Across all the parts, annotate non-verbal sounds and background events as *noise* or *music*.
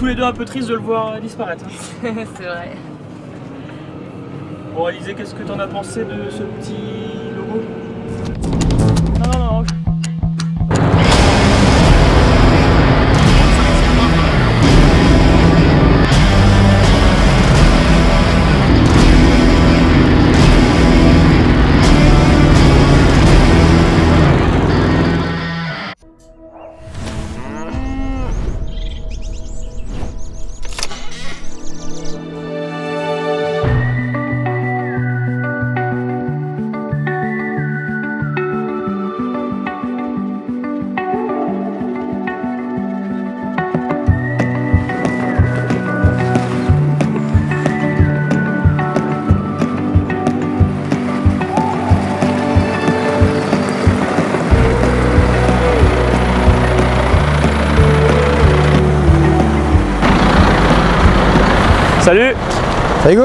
tous les deux un peu tristes de le voir disparaître. *laughs* C'est vrai. Bon, Alizé, qu'est-ce que t'en as pensé de ce petit Salut Salut go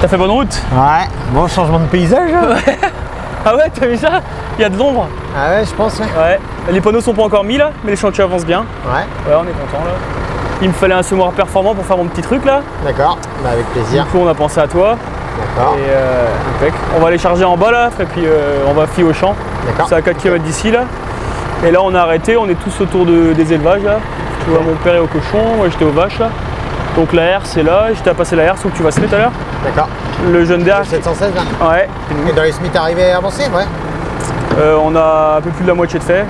T'as fait bonne route? Ouais, bon changement de paysage là. *laughs* Ah ouais, t'as vu ça? Il y a de l'ombre. Ah ouais, je pense, ouais. Ouais. Les panneaux sont pas encore mis là, mais les chantiers avancent bien. Ouais, Ouais, on est content là. Il me fallait un semoir performant pour faire mon petit truc là. d'accord, bah avec Du plaisir. coup, on a pensé à toi. D'accord, Et euh. On va aller charger en bas là, et puis euh, on va filer au champ. d'accord. C'est à 4 km d'ici là. Et là, on a arrêté, on est tous autour de- des élevages là. Tu vois, mon père est au cochon, moi j'étais aux vaches là. Donc la R c'est là, j'étais à passer la R, sauf que tu vas se tout à l'heure. D'accord. Le jeune derrière. 716 là. Ouais, Et dans les Smith arrivé avancé, ouais. Euh, on a un peu plus de la moitié de fait.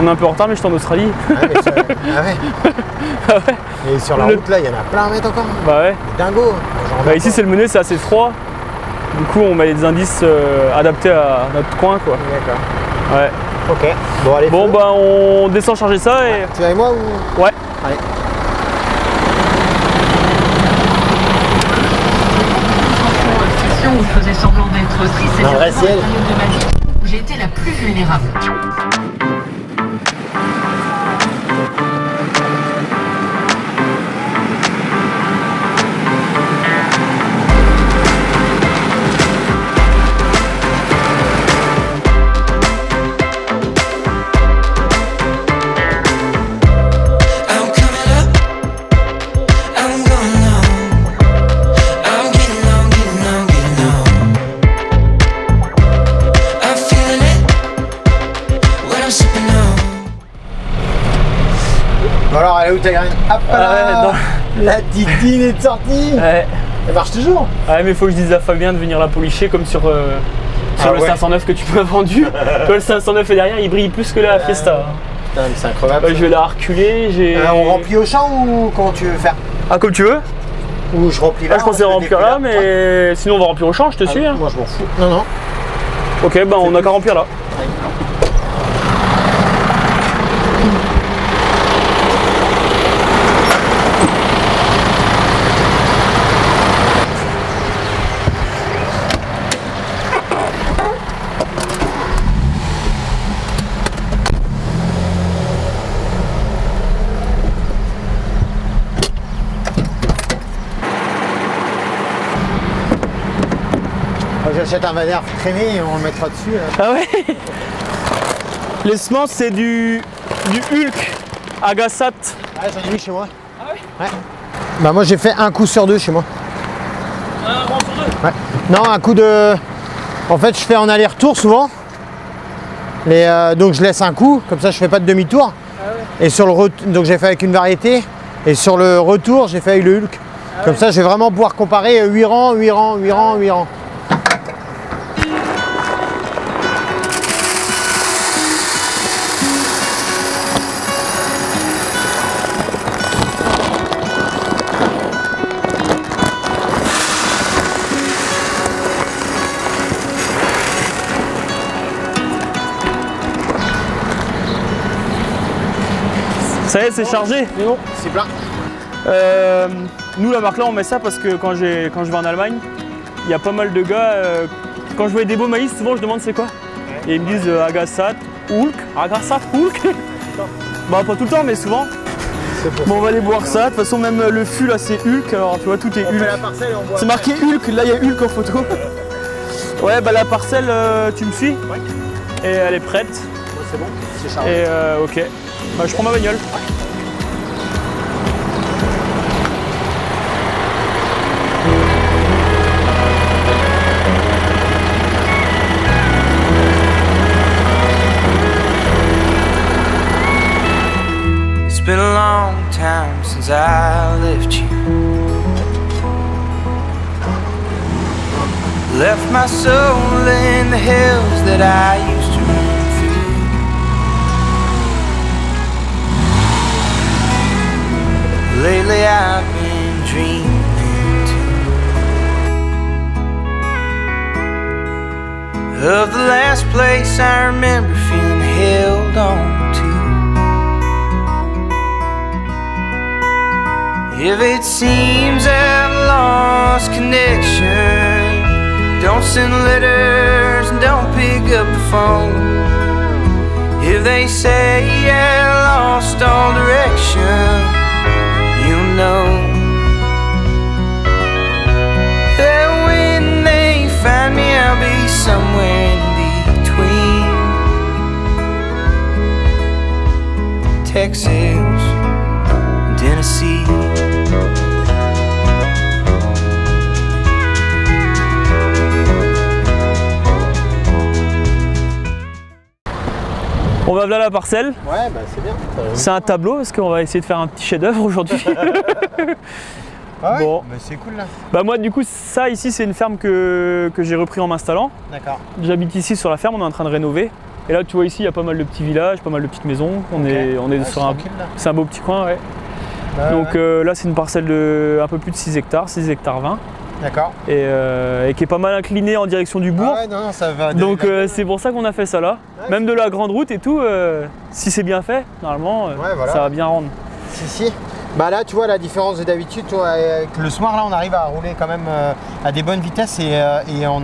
On est un peu en retard, mais j'étais en Australie. Ah, mais sur- *laughs* ah ouais. Ah ouais. Et sur la Le- route là, il y en a plein à mettre encore. Bah ouais. Dingo. Bah ici c'est le mené, c'est assez froid. Du coup on met des indices euh, adaptés à notre coin quoi. D'accord. Ouais. Ok. Bon, allez. Bon feu. bah on descend charger ça et. Tu vas avec moi ou Ouais. Allez. station où je faisais semblant d'être triste, c'était Un vrai vraiment la ciel. de ma vie où j'ai été la plus vulnérable. Hop Ah là La titine est sortie Ouais. Elle marche toujours Ouais mais faut que je dise à Fabien de venir la policher comme sur, euh, sur Ah le ouais. 509 que tu m'as vendu. *laughs* Toi le 509 est derrière, il brille plus que la Fiesta. Putain, mais c'est incroyable. Ouais, je vais la reculer, j'ai. Euh, on remplit au champ ou comment tu veux faire? Ah comme tu veux. Ou je remplis là Là je pensais remplir là mais sinon on va remplir au champ, je te Ah, suis. hein. Moi je m'en fous. Non, non. Ok bah on a qu'à remplir là. J'achète un Vader traîné et on le mettra dessus. là. Ah ouais Les semences c'est du, du Hulk Agasat. Ah, j'en ai mis chez moi. Ah ouais Ouais. Bah, moi j'ai fait un coup sur deux chez moi. Un rang sur deux Ouais. Non, un coup de. En fait, je fais en aller-retour souvent. Les, euh, donc je laisse un coup, comme ça je fais pas de demi-tour. Et sur le ret- donc j'ai fait avec une variété. Et sur le retour, j'ai fait avec le Hulk. comme ça, je vais vraiment pouvoir comparer 8 rangs, 8 rangs, 8 rangs, 8 rangs. Ça y est, c'est chargé. C'est bon, c'est plein. Euh, nous, la marque là, on met ça parce que quand, je vais en Allemagne, il y a pas mal de gars. euh, quand je vois des beaux maïs, souvent je demande c'est quoi. Et ils me disent euh, Agasat, Hulk. Agasat, Hulk *laughs* Bah, pas tout le temps, mais souvent. Bon, on va aller boire ça. De toute façon, même euh, le fût là, c'est Hulk. Alors, tu vois, tout est Hulk. C'est marqué Hulk. Là, il y a Hulk en photo. *laughs* Ouais, bah la parcelle, euh, tu me suis Ouais. Et elle est prête. Ouais, C'est bon, c'est chargé. Et euh, ok. Bah, je prends ma bagnole. It's been a long time since I left you. Left my soul in the hills that I Lately I've been dreaming too of the last place I remember feeling held on to. If it seems I've lost connection, don't send letters and don't pick up the phone. If they say I lost all direction, know that when they find me, I'll be somewhere in between. Texas va là la parcelle. Ouais, bah c'est bien. C'est un tableau parce qu'on va essayer de faire un petit chef-d'œuvre aujourd'hui. *laughs* *laughs* Ah ouais Bon. Bah c'est cool là. bah moi du coup ça ici c'est une ferme que, que j'ai repris en m'installant. D'accord. J'habite ici sur la ferme, on est en train de rénover. Et là tu vois ici il y a pas mal de petits villages, pas mal de petites maisons. On est, on est Ouais, sur un, c'est un beau petit coin ouais. Bah, Donc ouais. euh, là c'est une parcelle de un peu plus de 6 hectares, 6 hectares 20. D'accord. Et, euh, et qui est pas mal inclinée en direction du bourg. Ah ouais, non, non, ça va. Donc euh, c'est pour ça qu'on a fait ça là. Ouais. Même de la grande route et tout, euh, si c'est bien fait, normalement Ouais, voilà. ça va bien rendre. Si, si. Bah là, tu vois la différence de d'habitude, avec le soir là, on arrive à rouler quand même à des bonnes vitesses et, et on-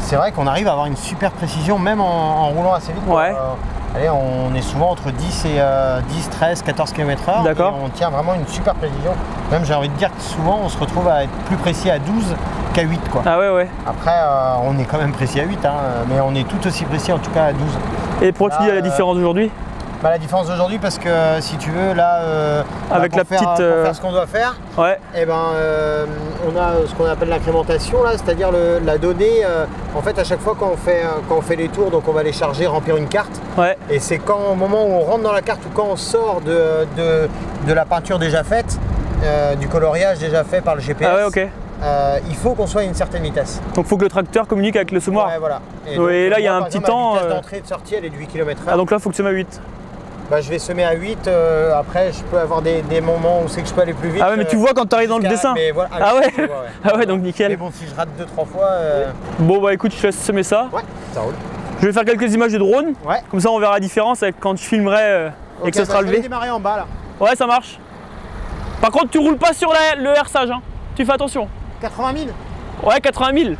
c'est vrai qu'on arrive à avoir une super précision même en, en roulant assez vite. Ouais. Euh, allez, on est souvent entre 10 et euh, 10, 13, 14 km/h. D'accord. et On tient vraiment une super précision. Même j'ai envie de dire que souvent on se retrouve à être plus précis à 12 qu'à 8 quoi. Ah ouais ouais. Après, euh, on est quand même précis à 8, hein, mais on est tout aussi précis en tout cas à 12. Et pourquoi tu Là, dis la euh, différence aujourd'hui Bah, la différence d'aujourd'hui parce que si tu veux là euh, Avec la faire, petite, pour euh, faire ce qu'on doit faire Ouais. eh ben, euh, on a ce qu'on appelle l'incrémentation là, c'est-à-dire la donnée. euh, en fait, à chaque fois quand on fait quand on fait les tours, donc on va les charger, remplir une carte. Ouais. Et c'est quand au moment où on rentre dans la carte ou quand on sort de, de, de la peinture déjà faite, du coloriage déjà fait par le GPS, Ah ouais ok. euh, il faut qu'on soit à une certaine vitesse. Donc faut que le tracteur communique avec le semoir. Ouais, voilà. Ouais, et là, il y a un petit temps, La vitesse d'entrée et de sortie, elle est de 8 km/h. Ah donc là faut que tu mets à 8. Bah, je vais semer à 8. euh, après, je peux avoir des, des moments où c'est que je peux aller plus vite. Ah ouais mais tu euh, vois quand tu arrives dans le jusqu'à- dessin. mais voilà, Ah ouais *laughs* tu vois, ouais. Ah ouais donc Mais nickel. bon, si je rate 2-3 fois, euh, Bon bah écoute je te laisse semer ça. ouais, ça roule. Je vais faire quelques images de drone. Ouais. Comme ça on verra la différence avec quand je filmerai euh, et que ça bah, sera je vais levé. démarrer en bas là. Ouais ça marche. Par contre tu roules pas sur la- le herçage hein. Tu fais attention. 80 000 Ouais 80 000.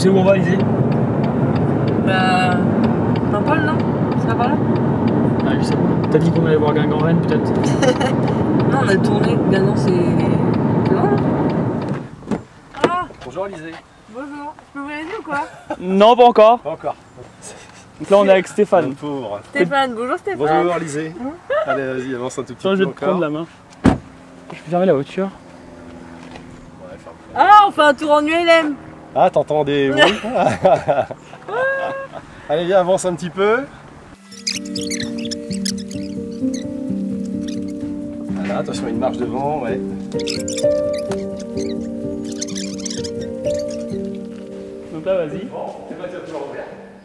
Sais où on va, Lisée Bah. Paimpol, non? Ça va par là? Ah, je sais pas. T'as dit qu'on allait voir Guingamp Rennes, peut-être? *laughs* Non, on a tourné. Ben non, c'est. C'est loin, Ah Bonjour Alizé. Bonjour. Je peux vous aider ou quoi? Non, pas encore. Pas encore. Donc là, on est avec Stéphane. Pauvre. Stéphane, bonjour Stéphane. Bonjour Alizé. Allez, vas-y, avance un tout petit Attends, je peu vais te prendre la main. Je peux fermer la voiture Ouais, ferme. Ah, on fait un tour en ULM. Ah, t'entends des *laughs* bruits Allez, viens, avance un petit peu. Voilà, attention, une marche devant, ouais. Donc là, vas-y.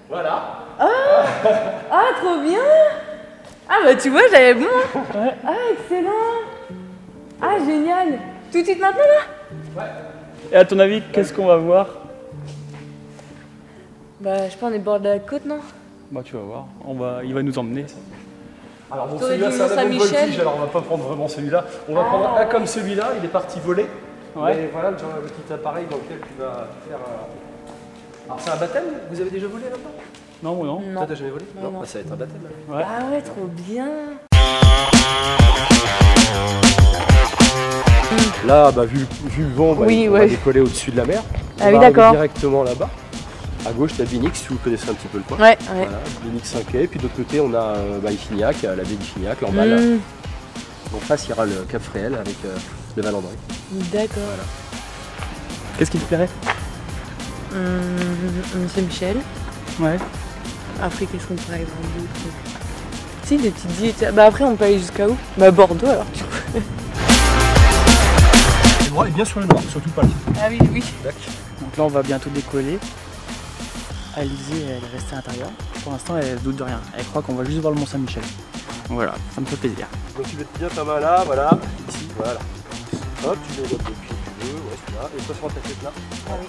Voilà. Ah, trop bien Ah, bah tu vois, j'avais bon. Ouais. Ah, excellent Ah, génial Tout de suite maintenant, là? Et à ton avis, qu'est-ce qu'on va voir? Bah, je sais pas, on est bord de la côte, non? Bah, tu vas voir. On va... Il va nous emmener. Alors bon, celui-là, c'est un Mont-Saint-Michel voltige, alors on va pas prendre vraiment celui-là. On va Ah. prendre un comme celui-là, il est parti voler. Ouais. Et voilà le genre de petit appareil dans lequel tu vas faire... euh, Alors c'est un baptême? Vous avez déjà volé là-bas? Non, moi non. Non. Toi t'as jamais volé? Non, non. Bah, ça va être un baptême. là. Ouais. Ah ouais, trop bien Là, bah, vu, vu le vent, bah, Oui, on va décoller au-dessus de la mer. Ah on oui, va arriver d'accord. directement là-bas. À gauche, tu as Binix, si vous connaissez un petit peu le coin. Ouais, ouais. Voilà, Binix 5 quai. Puis de l'autre côté, on a euh, bah, Ifignac, euh, la baie d'Ifignac, l'emballe. Mmh, En face, il y aura le Cap Fréhel avec euh, le Valandry. D'accord. Qu'est-ce qui te plairait? Hum, c'est Michel. Ouais. Après, qu'est-ce qu'on pourrait voir d'autre? Si, des petites îles. Bah après, on peut aller jusqu'à où? Bah Bordeaux alors, du coup. *laughs* Le droit est bien sur le nord, surtout pas là. Ah oui, oui. Tac. Donc là, on va bientôt décoller. Alizée, elle est restée à l'intérieur. Pour l'instant, elle doute de rien. Elle croit qu'on va juste voir le Mont Saint-Michel. Voilà, ça me fait plaisir. Donc tu mets bien ta main là, voilà, ici, voilà. Hop, tu mets l'autre pied que tu veux, ouais, celui-là. Et toi sur ta tête là? Ah oui.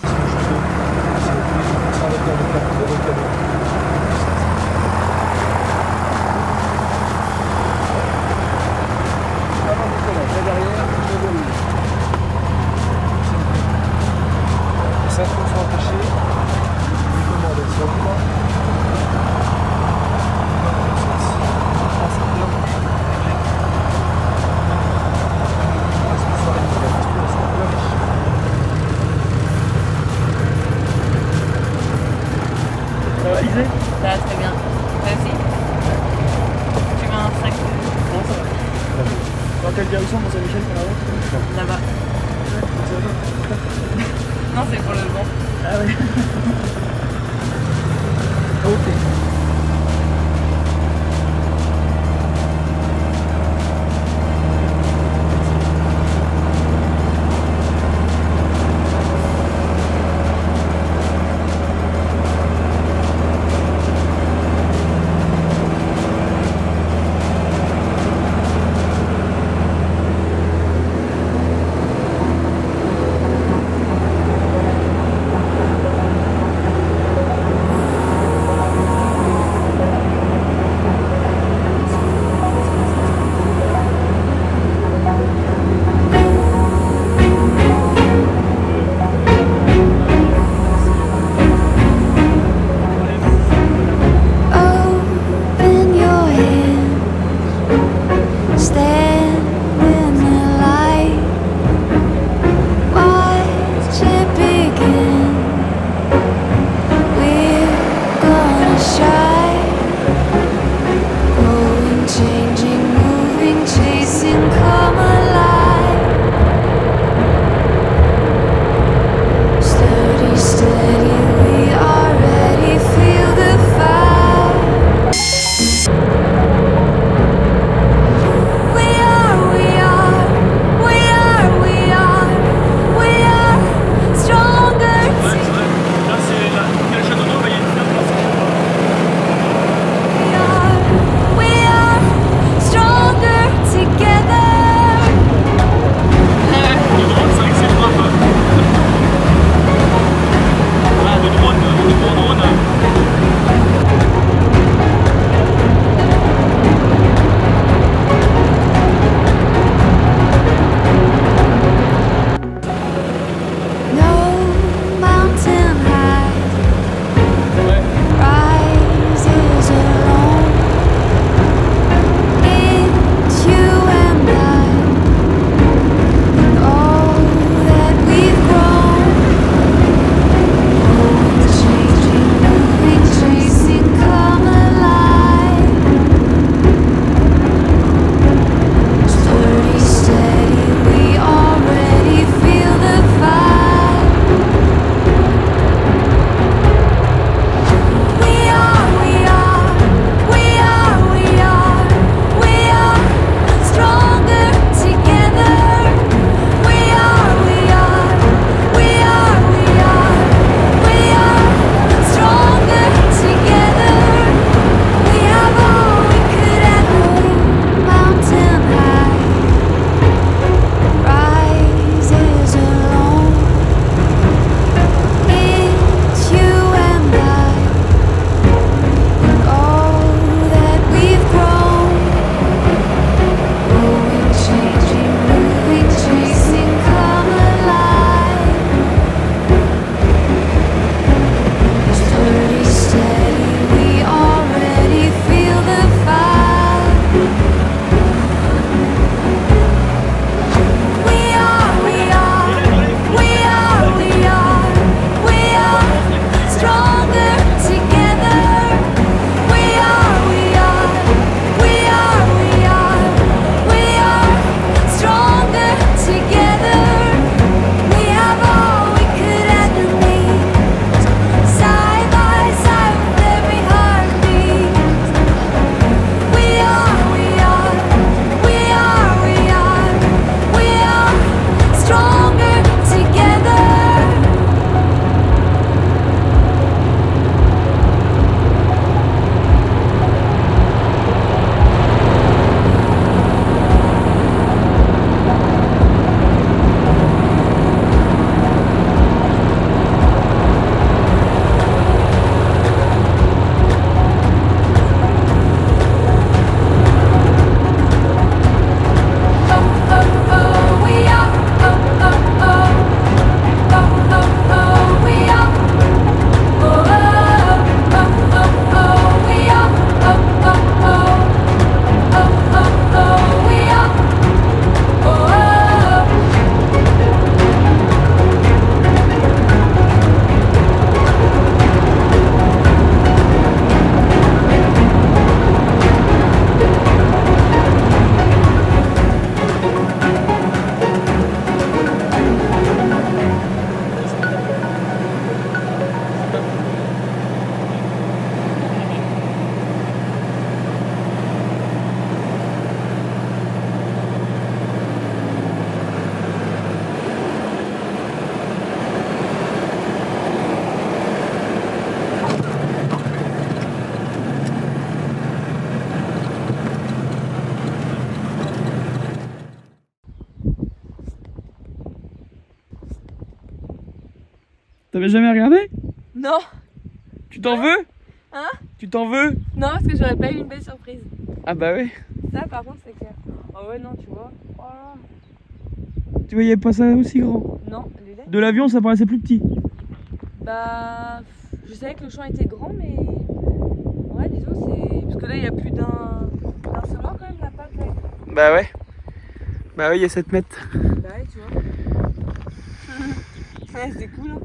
T'avais jamais regardé Non, Tu t'en veux Hein Tu t'en veux non, parce que j'aurais pas eu une belle surprise. Ah bah ouais. Ça, par contre, c'est clair. Oh ouais, non, tu vois. Oh là. Tu voyais pas ça aussi grand. Non, les. De l'avion, ça paraissait plus petit. Bah, je savais que le champ était grand, mais ouais, disons, c'est. Parce que là, il y a plus d'un. d'un seulement quand même, la pâte là. Bah ouais. Bah ouais, il y a 7 mètres. Bah ouais, tu vois. Ouais, c'est cool. Hein.